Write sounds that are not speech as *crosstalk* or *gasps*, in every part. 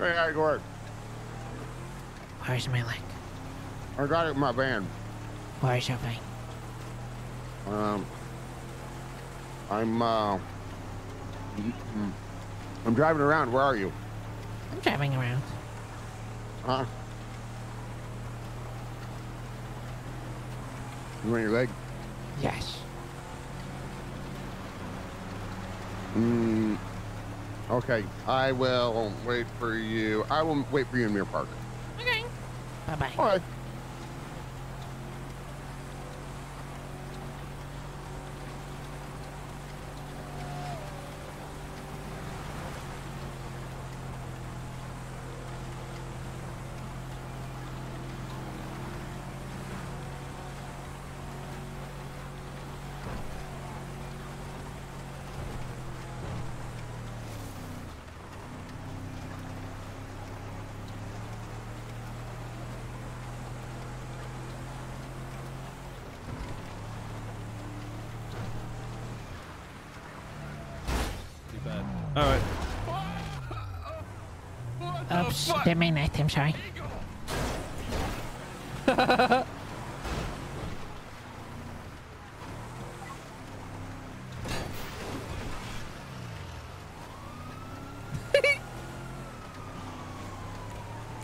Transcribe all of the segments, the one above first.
Hey, how you going? Where's my leg? I got it in my van. Where's your vein? Um, I'm uh, I'm driving around. Where are you? I'm driving around. Huh? You want your leg? Yes. Mm, okay, I will wait for you. I will wait for you in Mirror Park. Okay. Bye bye. All right. Bad. All right. Oops, didn't mean that. I'm sorry. *laughs* Utopia Garden. Oh,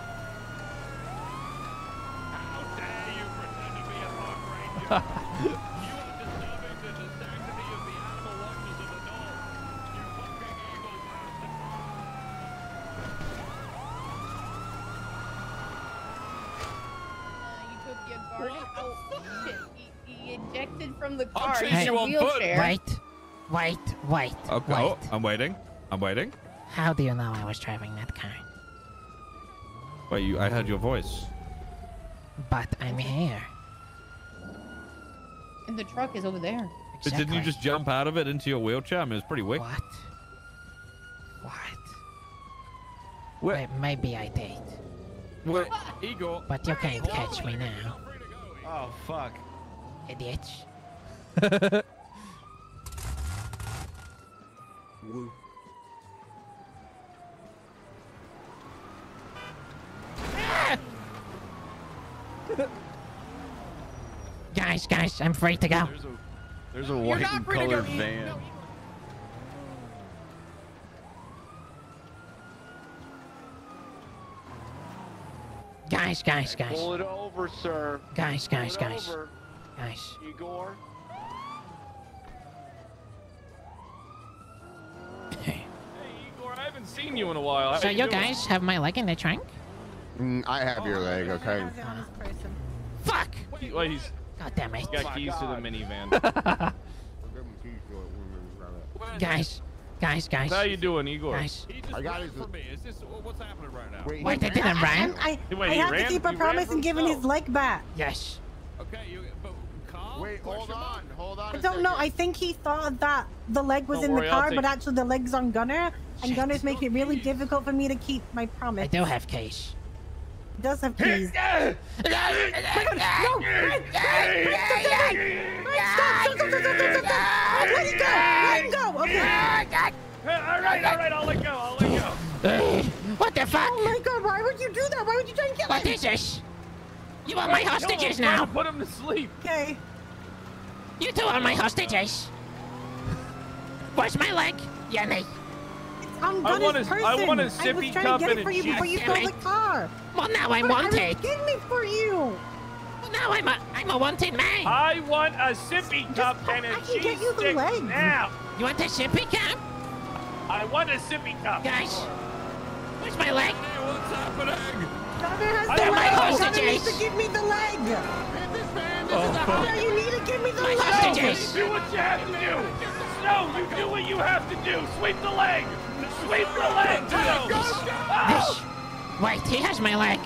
shit. He, he ejected from the I'll car. chase He's in you a on foot. wheelchair. Wait, wait, wait, Okay. wait. Oh, shit. He injected from the car. White, right? White, white, white. Okay, I'm waiting. I'm waiting. How do you know I was driving that car? Wait, you, I heard your voice. But I'm here. And the truck is over there. But didn't you just jump out of it into your wheelchair? I mean, it was pretty quick. What? What? Where- Wait, maybe I did. Wait, Igor. But you can't catch me now, Oh fuck. idiots. *laughs* guys, guys, I'm free to go. There's a there's a white and colored van. Guys, guys, guys, Pull it over, sir. guys, guys, Pull it guys, over. guys. Igor. Hey, Igor, I haven't seen you in a while. How So you you guys have my leg in the trunk? Mm, I have your leg. Okay. Fuck! Wait, wait, he's God damn it. got keys to the minivan. *laughs* Guys, guys, guys. How you doing, Igor? Guys. He just I got his- from me. Is this what's happening right now? Wait, Wait, they didn't run? I, Wait, I have ran- to keep a promise for and giving his leg back. Yes. Okay, you, but Carl? Wait, hold Question on, hold on. I a don't know. I think he thought that the leg was Don't in worry, the I'll car, but actually the leg's on Gunner, and Shit. Gunner's making it really difficult for me to keep my promise. I promise. do have keys. He does have keys. no! Red, Red, Red, stop, stop, stop, stop, stop, stop, stop. Let him go! Let him go! Okay. All right, all right, I'll let go. I'll let go. What the fuck? Oh my god, why would you do that? Why would you try and kill What him? is this? You are my hostages him, now. Put him to sleep. Okay. You two are my hostages. Where's my leg? Yanni. It's on I want a- person. I want a I was sippy trying cup to get and it a for you before you stole the car. Well, now I'm But I was wanted. getting it for you. Well, now I'm a, I'm a wanted man. I want a sippy cup and a I can cheese get you the stick leg. now. You want a sippy cup? I want a sippy cup. Guys, where's my leg? Hey, what's happening? Gunner has I the am my hostages. Gunner needs to give me the leg. Gunner, oh. you need to give me the My leg. hostages. Do what you have to do. Snow, you do what you have to do. Sweep the leg. Sweep the leg. Snow. This. Oh! Wait, he has my leg.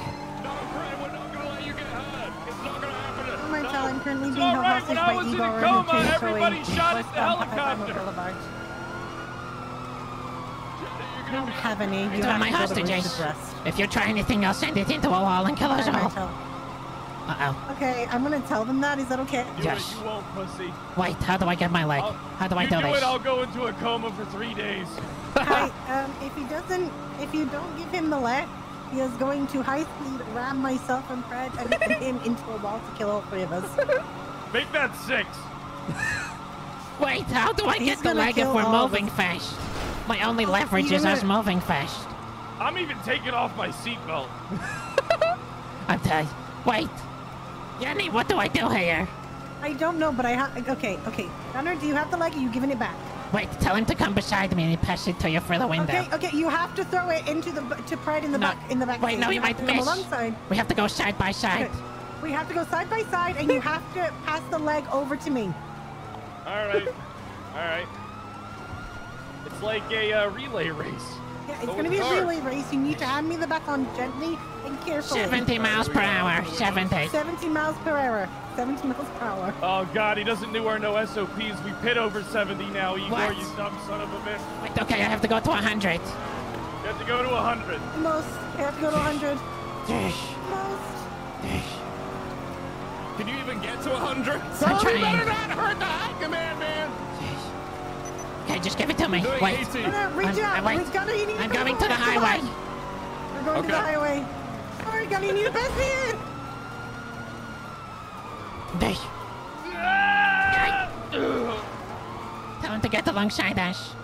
No, Brad, we're not gonna let you get hurt. It's not gonna happen. Martel, I'm currently It's being held right. hostage When by was in Igor a and coma, Chainsaw everybody shot at the helicopter. Boulevard. I don't have any. You They're have my to go to Bruce's hostages. If you try anything, I'll send it into a wall and kill us all. Uh-oh. Okay, I'm gonna tell them that. Is that okay? Do Yes. it, you won't, pussy. Wait, how do I get my leg? I'll- How do I you do do this? it, I'll go into a coma for three days. Hi, *laughs* um, if he doesn't, if you don't give him the leg, he is going to high speed ram myself and Fred and, and him into a wall to kill all three of us. Make that six. Wait, how do I He's get the leg if we're moving us. fast? My only leverage you're is us gonna- moving fast. I'm even taking off my seatbelt. *laughs* I'm telling Wait. Jenny, what do I do here? I don't know, but I have. Okay, okay. Gunner, do you have the leg? Are you giving it back? Wait, tell him to come beside me and he pass it to you through the window. Okay, okay. You have to throw it into the to pride in the No. back in the back. Wait, seat. no, you have might come miss. alongside. We have to go side by side. Okay. We have to go side by side, and you *laughs* have to pass the leg over to me. All right. All right. It's like a uh, relay race. Yeah, it's gonna be a the relay race. You need to hand me the back on gently and carefully. 70 miles per hour. 70. 70 miles per hour. 70 miles per hour. Oh God, he doesn't know our no SOPs. We pit over 70 now, Igor. What? You dumb son of a bitch. Wait, okay, I have to go to 100. You have to go to 100. Most. You have to go to 100. Dish, Most. dish. Can you even get to 100? I'm trying. not hurt the high command, man. Okay, just give it to me. Doing Wait. 80. Gunner, reach I'm- out. I wait. Reach, Gunner, you need I'm going to the highway. We're going to the Okay. highway. Sorry, Gunner, you need to pass me in. Dish. Tell him to get alongside us.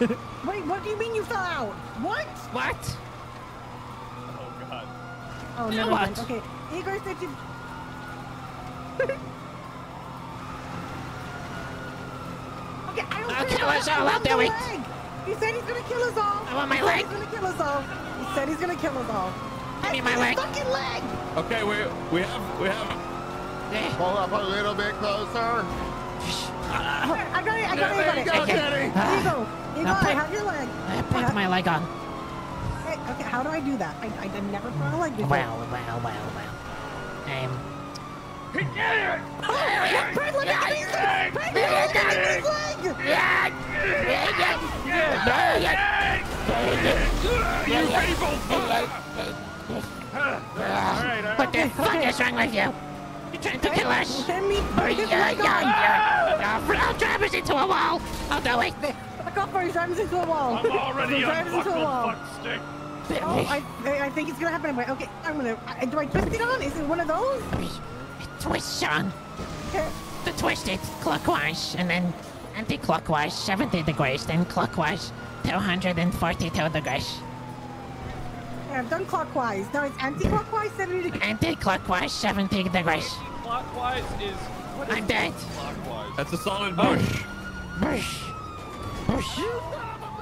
Wait, what do you mean you fell out? What? What? Oh God. Oh, Now never what? mind. Okay. Igor said you... *laughs* okay, I don't I'll kill us all, I I'll want do it. leg. He said he's gonna kill us all. I want my he leg. He's gonna kill us all. He said he's gonna kill us all. Give me my leg. Fucking leg. Okay, we we have we have. Pull up a little bit closer. I got it. I got it. I got There you it. go, Okay. Jenny. Here you go. Here you Now go. I put- have your leg. I I put have- my leg on. Okay, okay, how do I do that? I, I, I never put on a leg before. Well, well, well, well. Um, Fred, look at me! Fred, look at his leg! You people! All right, all what right. the fuck is wrong with you? You trying to kill us? Let me Oh, yeah, yeah. I'll, drive us into a wall. I'll do it. Off or he drives into a wall. I'm already drives into a wall. stick. Oh, I, I I think it's gonna happen anyway. Okay, I'm gonna. I, do I twist it on? Is it one of those? Twist, Sean. Okay. To twist it clockwise and then anti-clockwise 70 degrees, then clockwise 242 degrees. Okay, I've done clockwise. Now it's anti-clockwise, 70 degrees. Anti-clockwise 70 degrees. Clockwise is. What is I'm dead. clockwise? That's a solid Oh. push. Bush. Bush.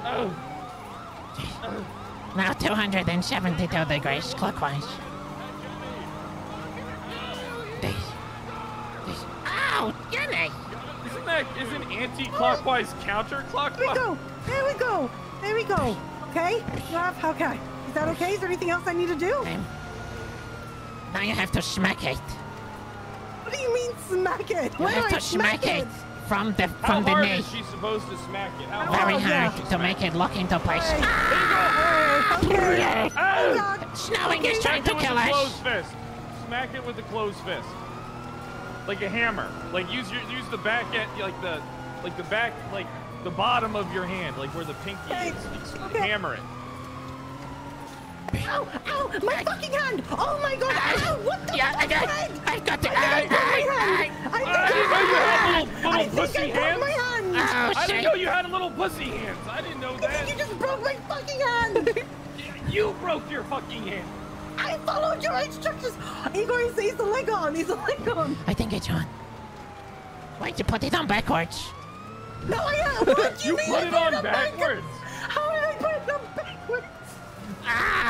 Oh, Now 272 degrees clockwise. This. This. Ow! Jenny! isn't that isn't anti-clockwise There we go. There we go. There we go. Okay. You. Okay. Is that okay? Is there anything else I need to do? Um, now you have to smack it. What do you mean smack it? You Where do have I to smack it from the How from the hard knee. is she supposed to smack it? How Very Oh, hard? yeah. to make it lock into place. Hey, okay. Oh Oh! God. Snowing is trying Smack to it with kill a us. closed fist. Smack it with a closed fist. Like a hammer. Like use your use the back end like the like the back like the bottom of your hand, like where the pinky Okay, is. Like, okay. Hammer it. Ow! Ow! My fucking hand! Oh my God! Ow! What the Yeah, I fuck, got Fred? I got the I think I broke my I, hand. I think I I didn't know broke you my had hand. little- little I think pussy I broke hands. my hand. Oh I didn't shit. know you had a little pussy hands. I didn't know I think you that. just broke my fucking hand. *laughs* You broke your fucking hand. I followed your instructions. Igor, he's, he's the leg on. He's the leg on. I think it's on. Wait, you put it on backwards. No, I am. *laughs* What do you, You mean? put I it on on backwards. How did I put it on backwards? Ah!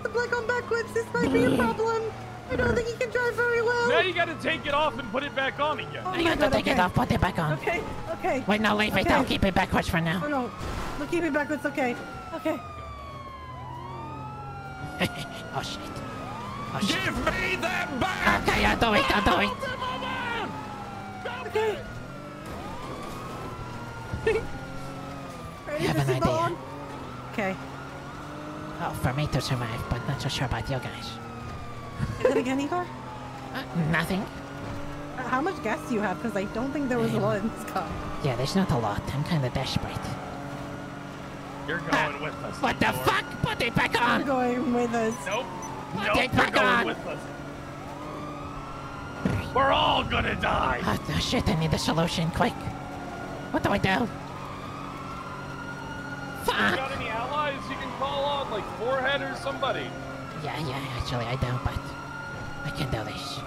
Okay, I put the leg on backwards. This might be a problem. I don't think he can drive very well. Now you gotta take it off and put it back on again. Oh I my got to God, take it off, put it back on. Okay, okay. Wait, no, leave it. Okay. I'll keep it backwards for Oh now. no. We'll keep it backwards. Okay. Okay. *laughs* oh shit. Oh shit. Give me that back! Okay, I'll do it. I'll do it. Okay. *laughs* Ready have to an see idea. Bond? Okay. Oh, for me to survive, but not so sure about you guys. Is it again, Igor? Uh, nothing. Uh, How much gas do you have? Because I don't think there was a lot in this car. Yeah, there's not a lot. I'm kind of desperate. You're going with us. What the fuck? Put it back on! You're on! going with us. Nope. Put Nope, it you're back going on! with us. We're all gonna die. Oh, oh, shit, I need a solution, quick. What do I do? Fuck! got any allies you can call on, like Forehead or somebody? Yeah, yeah, actually I don't, but I can do this.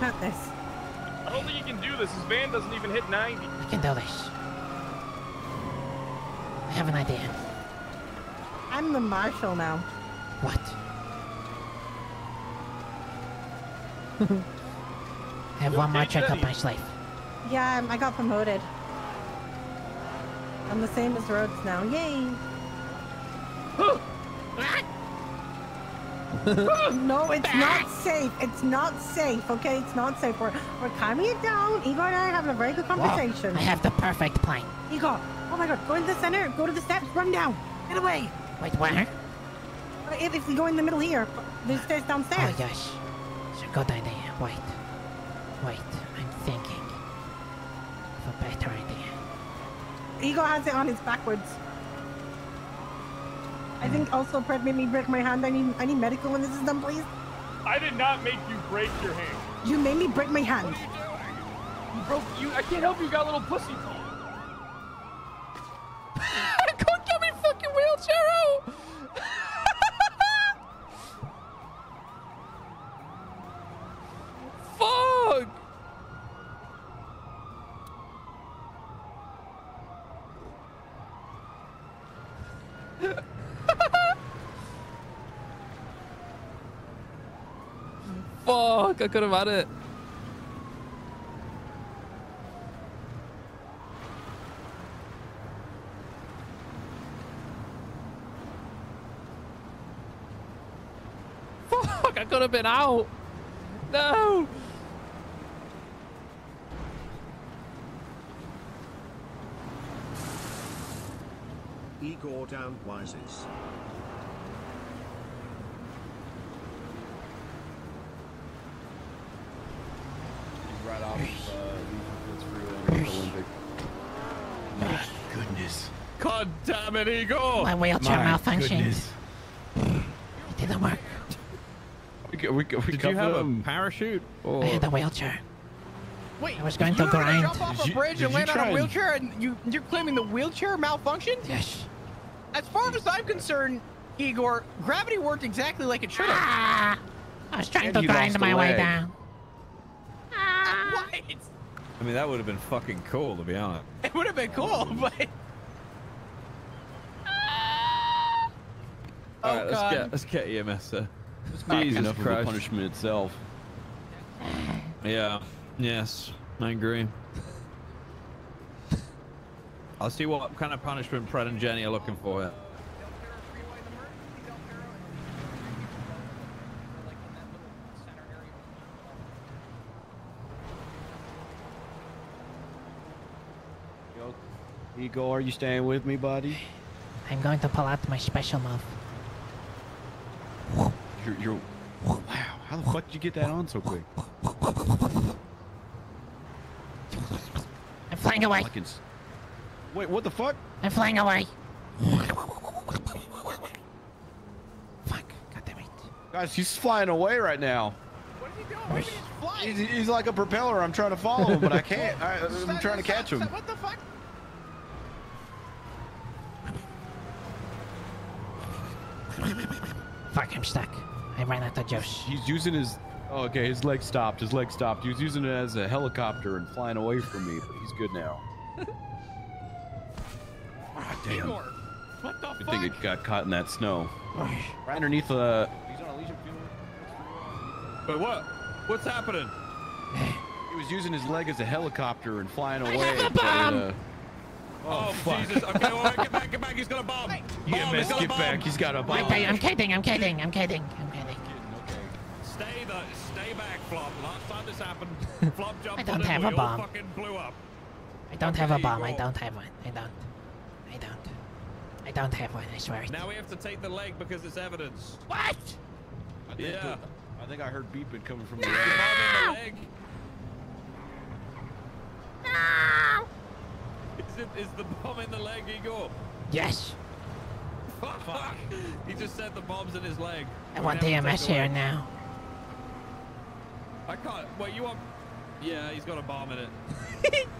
Not this. I don't think you can do this. His van doesn't even hit 90. I can do this. I have an idea. I'm the marshal now. What? I *laughs* have You're one more okay, trick up my sleeve. Yeah, I'm- I got promoted. I'm the same as Rhodes now. Yay! *laughs* no, it's not safe. It's not safe. Okay, it's not safe. We're we're calming it down. Igor and I are having a very good conversation. I have the perfect plan. Igor, oh my God, go into the center. Go to the steps. Run down. Get away. Wait, where? If, if we go in the middle here, there's stairs downstairs. Oh, yes. It's a good idea. Wait. Wait, I'm thinking of a better idea. Igor has it on his backwards. I think also Fred made me break my hand. I need I need medical when this is done, please. I did not make you break your hand. You made me break my hand. You broke you. I can't help you. You got a little pussy teeth. Come get me fucking wheelchair out! Fuck! I could have had it. Fuck, I could have been out. No. Igor downwises. Right off of, uh, Olympic. Goodness. God damn it, Igor. My wheelchair My malfunctioned. goodness. It didn't work. We, we, we Did you have a parachute? Or... I had the wheelchair. Wait, I was going to grind. jump off a bridge did and land on a wheelchair, and you you're claiming the wheelchair malfunctioned? Yes. As far as I'm concerned, Igor, gravity worked exactly like it should have. Ah! I was trying And to you grind lost a my way leg. down. What? I mean, that would have been fucking cool, to be honest. It would have been cool, *laughs* but All right, Oh, let's God. get let's get EMS. Sir. Not Jesus enough of a Christ. punishment itself. Yeah. Yes. I agree. I'll see what kind of punishment Fred and Jenny are looking for. Here. Igor, are you staying with me, buddy? I'm going to pull out my special move. You're, you're. Wow, how the fuck did you get that on so quick? I'm flying away. Fucking Wait, what the fuck? I'm flying away. Fuck. God damn it. Guys, he's flying away right now. what is he doing? What do you mean he's flying? He's, he's like a propeller. I'm trying to follow him, but I can't. I, I'm trying to catch him. What the fuck? Fuck, I'm stuck. I ran out of juice. He's using his. Oh, okay, his leg stopped. His leg stopped. He was using it as a helicopter and flying away from me, but he's good now. *laughs* Ah, damn. Igor, what the Good fuck? thing it got caught in that snow. Right underneath the. He's on a Legion field. Wait, what? What's happening? *sighs* He was using his leg as a helicopter and flying away. have a but it, bomb! uh, Oh, Jesus. Okay, well, get back, get back. He's got a bomb. bomb he's got a get bomb. back. He's got a bomb. Wait, I'm kidding, I'm kidding, I'm kidding, I'm kidding. Flop. Last time this happened, *laughs* Flop jumped I don't have a bomb. blew up. I don't have a bomb, I don't have one. I don't. I don't. I don't have one, I swear. Now we have to take the leg because it's evidence. What? I think Yeah. the- I I think I heard beeping coming from the Bomb right. the leg. Is, it, is the bomb in the leg, Igor? Yes. Fuck! He just said the bomb's in his leg. I We're want gonna have to EMS take away- here now. I can't. Wait, you want? Yeah, he's got a bomb in it. *laughs*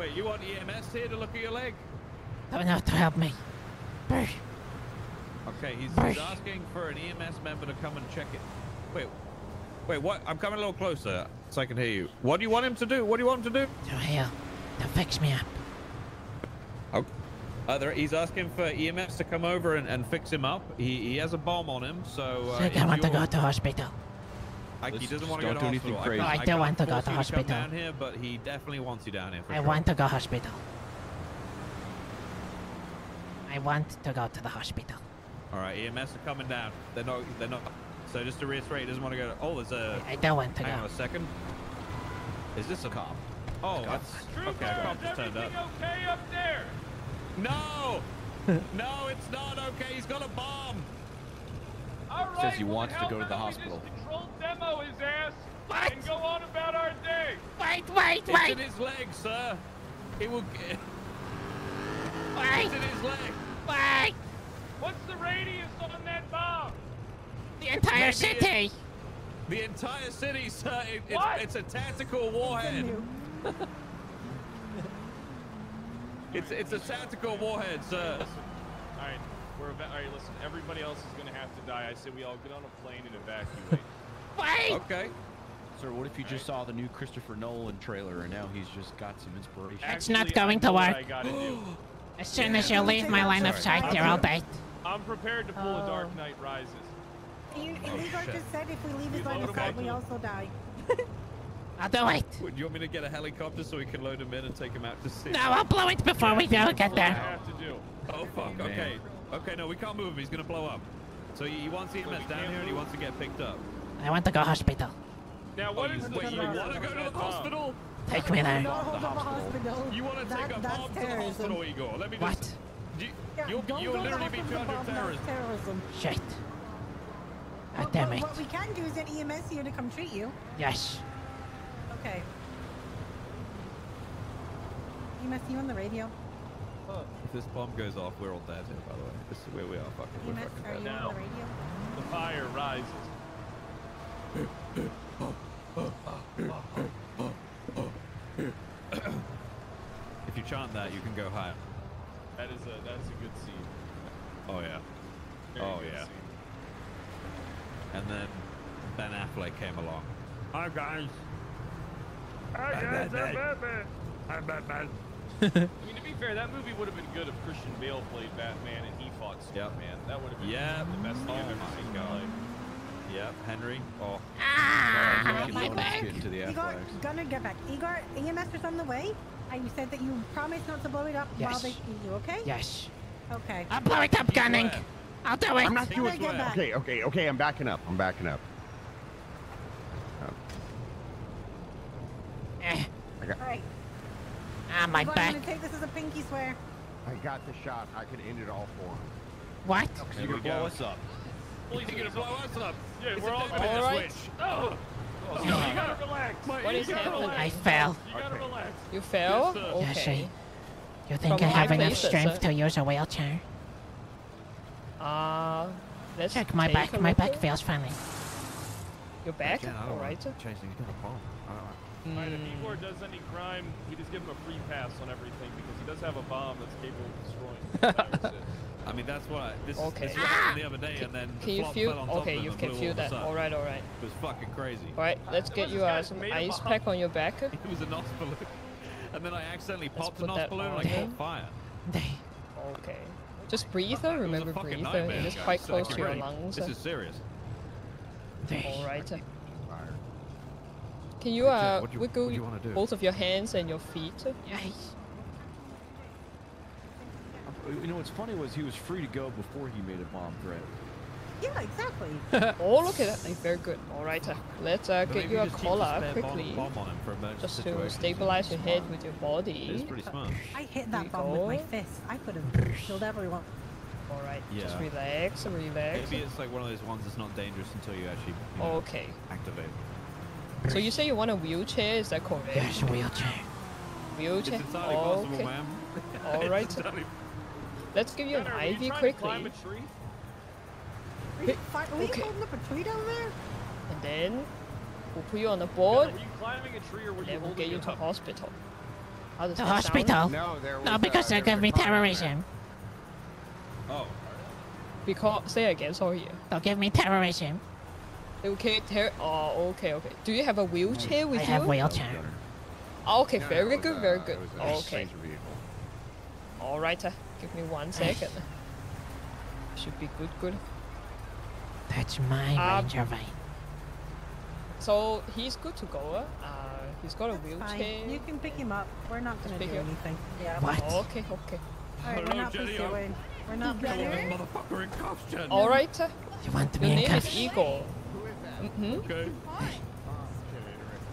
Wait, you want EMS here to look at your leg? Don't know to help me. Okay, he's, he's asking for an EMS member to come and check it. Wait, wait, what? I'm coming a little closer so I can hear you. What do you want him to do? What do you want him to do? To heal. To fix me up. Oh, uh, there, he's asking for EMS to come over and, and fix him up. He, he has a bomb on him, so. Uh, Said I want to go to hospital. I, he Let's doesn't want to go don't to do anything hospital. crazy. I can't- do can't want to go to you hospital. come down here, but he definitely wants you down here. For I sure. want to go hospital. I want to go to the hospital. All right, EMS are coming down. They're not. They're not. So just to reiterate, he doesn't want to go. To, oh, there's a. I don't want to Hang go. on a second. Is this a cop? Oh, that's Trooper, okay. A cop is just turned up. okay up there? No, *laughs* no, it's not okay. He's got a bomb. All right. Says he wants to go to the hospital. Demo his ass What? and go on about our day. Wait, wait, It's in his leg, sir. It will. It's wait, in his leg. wait! What's the radius on that bomb? The entire Maybe city! The entire city, sir. It, it's, What? it's a tactical warhead. It's *laughs* it's a tactical warhead, sir. Listen. All right. We're eva- all right. Listen. Everybody else is gonna have to die. I say we all get on a plane and evacuate. *laughs* Wait! Okay. Sir, what if you just saw the new Christopher Nolan trailer and now he's just got some inspiration? It's not going I to work. I gotta do. *gasps* As soon as you leave my line of sight, you're all dead. I'm prepared to pull a Oh. Dark Knight Rises. You, Oh, Igor just said if we leave his line of sight, we also die. *laughs* I'll do it. Would you want me to get a helicopter so we can load him in and take him out to sea? No, I'll blow it before we go get That's what I there. have to do. Oh fuck. man. Okay. Okay. No, we can't move him. He's gonna blow up. So he, he wants EMS we down can't here and he wants to get picked up. I want to go hospital. Now, what oh, is you, the wait, you want to go to the bomb? hospital? Take me there. No, hold on, the hospital. You want to That- take a that's bomb to the hospital, Igor? Let me just. What? You, Yeah, you'll don't you'll go to the literally be hospital, charged with Bob, that's terrorism. terrorism. Shit. God What- damn what, it. what we can do is get EMS here to come treat you. Yes. Okay. EMS, you on the radio? If this bomb goes off, we're all dead here. By the way, this is where we are. Fucking, we're EMS, fucking are dead. you Now. on the radio? The fire rises. *coughs* If you chant that, you can go higher. That is a that's a good scene. Oh yeah. Very Oh, yeah. scene. And then Ben Affleck came along. Hi guys. Hi guys, I'm Batman. I'm Batman. *laughs* I mean, to be fair, that movie would have been good if Christian Bale played Batman and he fought Yep. Superman. That would have been Yep. the best thing Oh I've ever seen in God. my life. Yep, Henry. Oh, Ah, You my can back. into the Igor, F-Flags. gonna get back. Igor, EMS is on the way. And you said that you promised not to blow it up while Yes. they feed you, okay? Yes. Okay. I'll blow it up, gunning. I'll do it. I'm not doing I get back. Okay, okay, okay. I'm backing up. I'm backing up. Eh. I got, Alright. Ah, my Igor, I'm gonna take this as a pinky swear. I got the shot. I can end it all for him. What? You can blow us up. you think you're gonna blow us up? Yeah, It's we're all gonna man Alright. switch. Oh, oh, you gotta relax. What you is happening? I fell. You gotta relax. You fell? Yes, sir. Okay. I- You think From I have enough places, strength huh? to use a wheelchair? Uh, let's Check my back. My back at- feels funny. Your back? Again, I don't Alright. wanna Change things. He's got a bomb. I. Alright, if. Igor does any crime, we just give him a free pass on everything because he does have a bomb that's capable of destroying viruses. *laughs* I mean, that's why this, Okay. this is what happened the other day, and then Can the you feel? fell on top Okay, you can feel that. of us up. Alright, alright. It was fucking crazy. Alright, let's get you this uh, some ice bomb? pack on your back. *laughs* It was a NOS balloon. And then I accidentally Let's popped a put NOS that balloon and I on. caught fire. *laughs* Okay. Just breathe, though. It was a Remember, breathe. It is quite close to your lungs. This is serious. Alright. Fire. Can you Jack, uh what you- wiggle what you do? both of your hands and your feet? Yes. You know what's funny was he was free to go before he made a bomb threat. Yeah, exactly. *laughs* *laughs* oh, look at that. Very good. Alright. uh, Let's uh, get you a just collar spare bomb- quickly. Bomb on him for emergency Just to stabilize your head with your body. It is body. pretty smart. I hit There that you bomb with my fist. I could have killed everyone. All right. Yeah. Just Yeah. relax, relax. Maybe it's like one of those ones that's not dangerous until you actually you know, Okay. activate. So you say you want a wheelchair? Is that correct? Yes, wheelchair. Wheelchair. It's entirely possible, okay. ma'am. All *laughs* It's right. entirely- Let's give you an Gunnar, were you IV trying to quickly, climb a tree? Are you, fi- are you Okay. holding up a tree down there? and then we'll put you on the Gunnar, board, Were you climbing a tree or were and you then we'll get you to up? hospital. How does The that sound? hospital. No, there was. No, because uh, they there give was me a car terrorism. Oh, Because say again. Sorry. They'll give me terrorism. Okay. Ter- oh, okay, okay. Do you have a wheelchair with I you? have wheelchair. Oh, okay, No, very was, good, uh, very it good. was okay. All right. Uh, give me one *sighs* second. Should be good, good. That's my Um, ranger vein. So he's good to go. Uh, he's got a wheelchair. fine. You can pick him up. We're not gonna pick do him- anything. Yeah. What? Okay, okay. Alright, we're not Jenny, pursuing. We're not Hello, pursuing. motherfucker in cuffs, Jen. All right. Uh, You want your me in name is cuffs? Igor. Mm-hmm. Okay.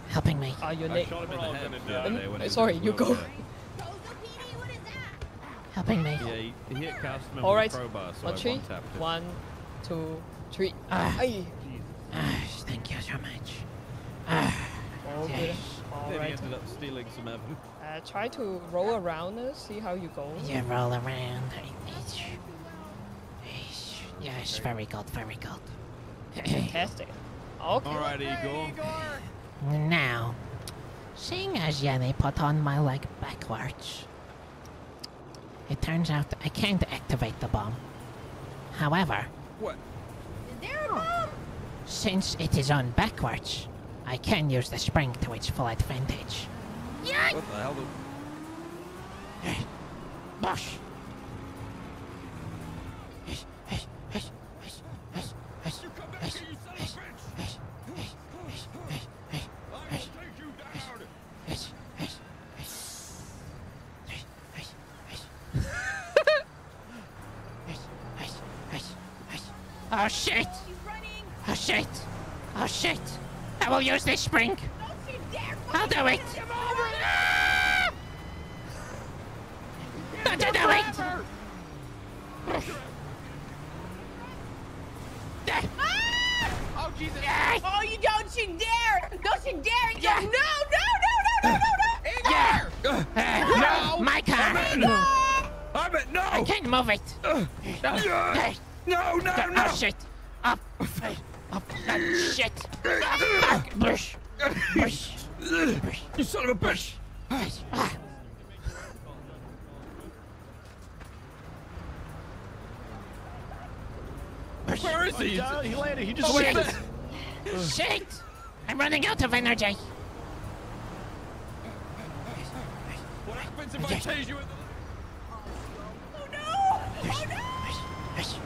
Helping me. Uh, your I name. shot him in We're the all head gonna the die. other day when he was Sorry, in you go. Helping me. Yeah, he, he hit Castleman All with right. a crowbar, so One I tree. one-tapped him. One, two, three. Ah. Aye. Ah, thank you so much. Ah, All good. All Then he ended up stealing some evidence. Uh, try to roll around. Uh, see how you go. Yeah, roll around. Yes. Yes, Yes, very good, very good. *clears throat* Fantastic. Okay. All right, Igor. Now, seeing as Jenny put on my leg backwards, it turns out I can't activate the bomb. However, What? Is there a bomb? since it is on backwards, I can use the spring to its full advantage. What the hell? The... Bosh! Oh shit! You running? Oh shit! Oh shit! I will use this spring! Don't you dare! I'll do it! Come over! Ah! Don't you do it! Oh, Jesus. Yes! Oh, you don't you dare! Don't you dare! Yeah. No, no, no, no, no, no, no! Yeah! Uh, My car! I'm it. No. I can't move it! no. Hey, No. No. Oh No. shit! Up! *laughs* Hey, Oh, shit! Bush! Bush! Bush! You son of a bitch. Bush! Where is he? he landed. He just Oh, wait, Shit! Shit! I'm running out of energy! What happens if I tase you in the... Oh no! Oh no! Bush!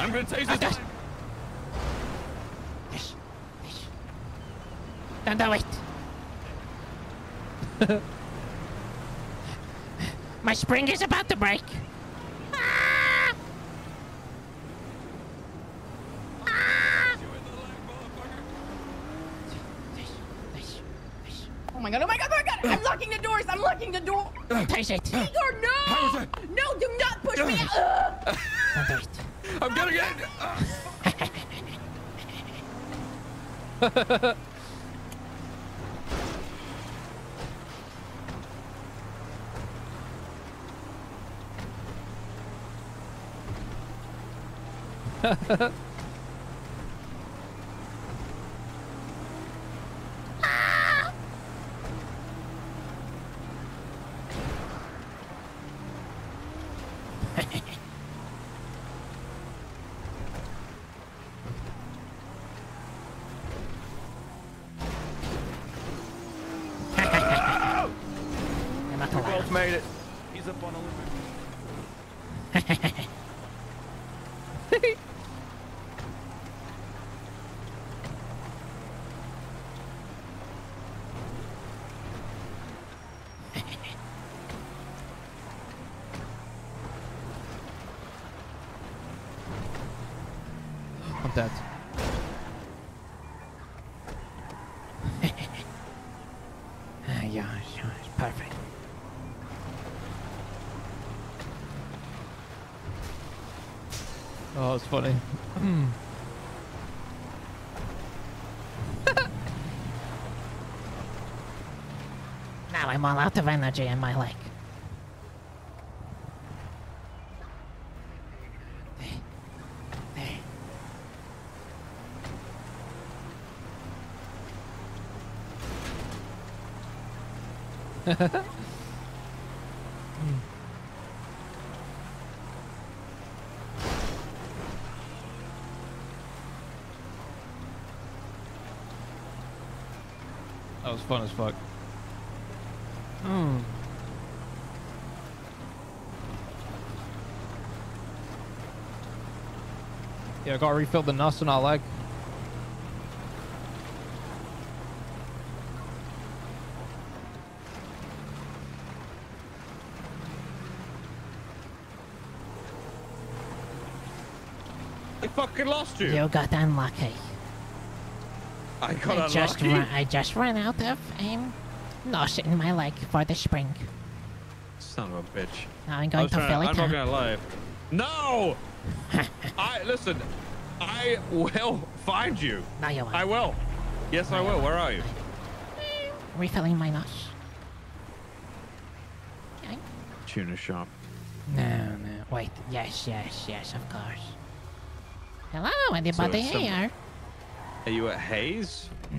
I'm gonna tase Oh, this. God. Bush! Bush! Don't do it! *laughs* My spring is about to break! Ah! Ah! Oh my god, oh my god, oh my god! I'm locking the doors! I'm locking the door! Taste it! Igor, no! No, do not push me out! Don't do it! I'm gonna get. I'm *laughs* made it. He's up on a limit. I'm dead. Ah, yeah, yeah, it's perfect. Oh, it's funny. Hmm. *laughs* Now I'm all out of energy in my leg. There. There. That was fun as fuck. Hmm. Yeah, I got refilled the nuts and I like. I fucking lost you. You got unlucky. I got I just I just ran out of um, loss in my leg for the spring. Son of a bitch. Now I'm going to trying- fill it I'm not up. gonna lie. No! *laughs* I listen. I will find you. Now you I will. Yes, I will. Where are you? refilling my nuts. Okay. Tuna shop. No, no. Wait. Yes, yes, yes. Of course. Hello, anybody some- here? Are you at Hayes? Uh,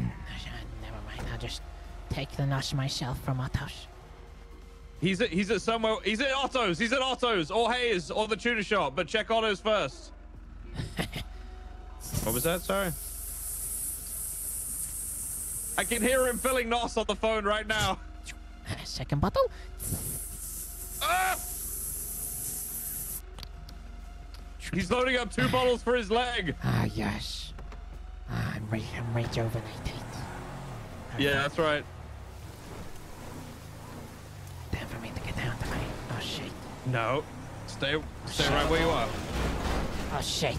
Never mind. I'll just take the nuts myself from Otto's. He's at he's at somewhere. He's at Otto's. He's at Otto's or Hayes or the tuna shop. But check Otto's first. *laughs* what was that? Sorry. I can hear him filling Nos on the phone right now. *laughs* Second bottle. Ah! He's loading up two bottles for his leg. Ah, yes. Ah, I'm, re- I'm rejuvenated. Yeah, that's right. Time for me to get down to my. Oh shit. No. Stay stay right where you are. Oh shit.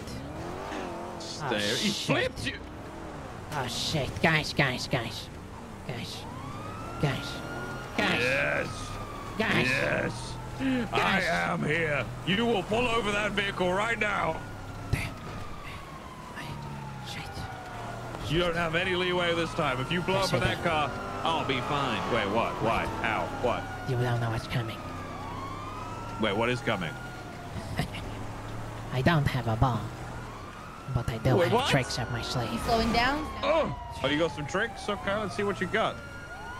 Stay. Oh, he shit. flipped you. Oh shit. Guys, guys, guys. Guys. Guys. Guys. Yes. Guys. Yes. I am here. You will pull over that vehicle right now. Shit. You don't have any leeway this time. If you blow Yes, up in that car, I'll be fine. Wait, what? Why? How? What? You don't know what's coming. Wait, what is coming? *laughs* I don't have a bomb. But I do Wait, have what? tricks up my You sleeve. slowing down? Oh, oh, you got some tricks? Okay, let's see what you got.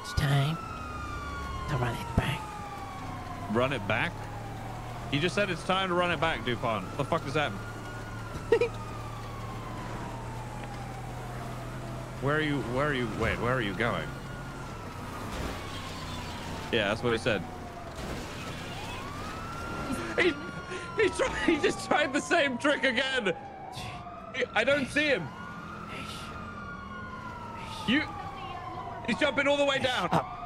It's time to run it back. Run it back? You just said it's time to run it back, Dupont. What the fuck does that mean? *laughs* where are you? Where are you? Wait, where are you going? Yeah, that's what he said. He, he, tried, he just tried the same trick again. I don't see him. You. He's jumping all the way down. Up.